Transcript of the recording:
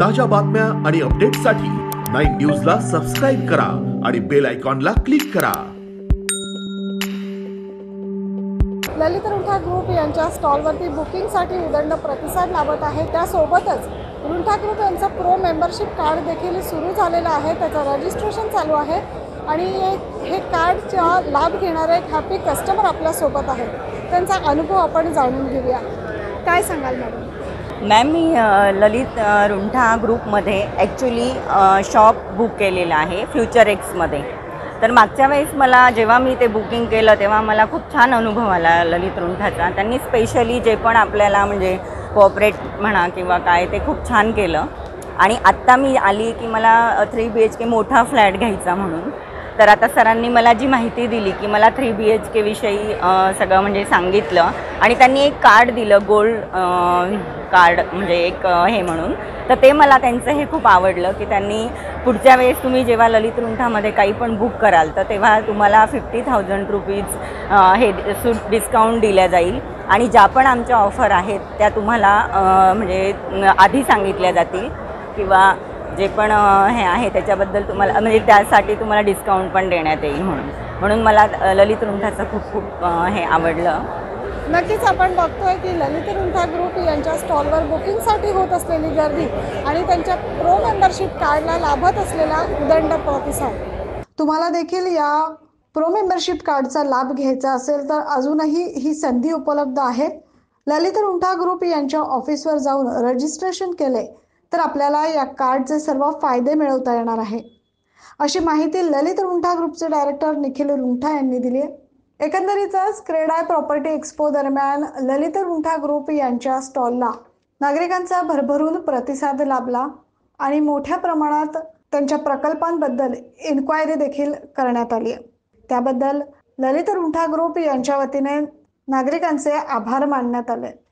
ताज्या बातम्या आणि अपडेट्ससाठी नाईन न्यूजला सबस्क्राईब करा आणि बेल आयकॉनला क्लिक करा. ललित रुंठा ग्रुप यांच्या स्टॉलवरती बुकिंगसाठी उदंड प्रतिसाद लाभत आहे. त्यासोबतच रुंठा ग्रुप यांचं प्रो मेंबरशिप कार्ड देखील सुरू झालेलं आहे. त्याचं रजिस्ट्रेशन चालू आहे. आणि हे- कार्डचा लाभ घेणारे एक हॅपी कस्टमर आपल्यासोबत आहेत. त्यांचा अनुभव आपण जाणून घेऊया. काय सांगाल मॅडम? मॅम मी ललित रुंठा ग्रुपमध्ये ॲक्च्युली शॉप बुक केलेलं आहे फ्युचर एक्समध्ये तर मागच्या वेळेस मला जेव्हा मी ते बुकिंग केलं तेव्हा मला खूप छान अनुभव आला ललित रुंठाचा. त्यांनी स्पेशली जे पण आपल्याला म्हणजे कोऑपरेट म्हणा किंवा काय ते खूप छान केलं. आणि आत्ता मी आली की मला थ्री बी एच के मोठा फ्लॅट घ्यायचा म्हणून. तर आता सरांनी मला जी माहिती दिली की मला थ्री बी एच केविषयी सगळं म्हणजे सांगितलं आणि त्यांनी एक कार्ड दिलं गोल्ड कार्ड म्हणजे एक हे म्हणून. तर ते मला त्यांचं हे खूप आवडलं की त्यांनी पुढच्या वेळेस तुम्ही जेव्हा ललित रुंठामध्ये काही पण बुक कराल तर तेव्हा तुम्हाला फिफ्टी थाउजंड रुपीज हे सूट डिस्काउंट दिल्या जाईल. आणि ज्या पण आमच्या ऑफर आहेत त्या तुम्हाला म्हणजे आधी सांगितल्या जातील. किंवा जे पण हे आहे त्याच्याबद्दल तुम्हाला म्हणजे त्यासाठी तुम्हाला डिस्काउंट पण देण्यात येईल म्हणून. म्हणून मला ललित रुंठाचं खूप खूप हे आवडलं. नक्कीच आपण बघतोय की ललित रुंठा ग्रुप यांच्या स्टॉलवर बुकिंगसाठी होत असलेली गर्दी आणि त्यांच्या प्रो मेंबरशिप कार्डला लाभत असलेला उदंड प्रतिसाद. तुम्हाला देखील या प्रो मेंबरशिप कार्डचा लाभ घ्यायचा असेल तर अजूनही ही संधी उपलब्ध आहे. ललित रुंठा ग्रुप यांच्या ऑफिसवर जाऊन रजिस्ट्रेशन केले. तर आपल्याला या कार्डचे सर्व फायदे मिळवता येणार आहे. अशी माहिती ललित रुंठा ग्रुपचे डायरेक्टर निखिल रुंठा यांनी दिली आहे. एकंदरीतच क्रेडाय प्रॉपर्टी एक्सपो दरम्यान ललित रुंठा ग्रुप यांच्या स्टॉलला नागरिकांचा भरभरून प्रतिसाद लाभला आणि मोठ्या प्रमाणात त्यांच्या प्रकल्पांबद्दल इन्क्वायरी देखील करण्यात आली आहे. त्याबद्दल ललित रुंठा ग्रुप यांच्या वतीने नागरिकांचे आभार मानण्यात आले.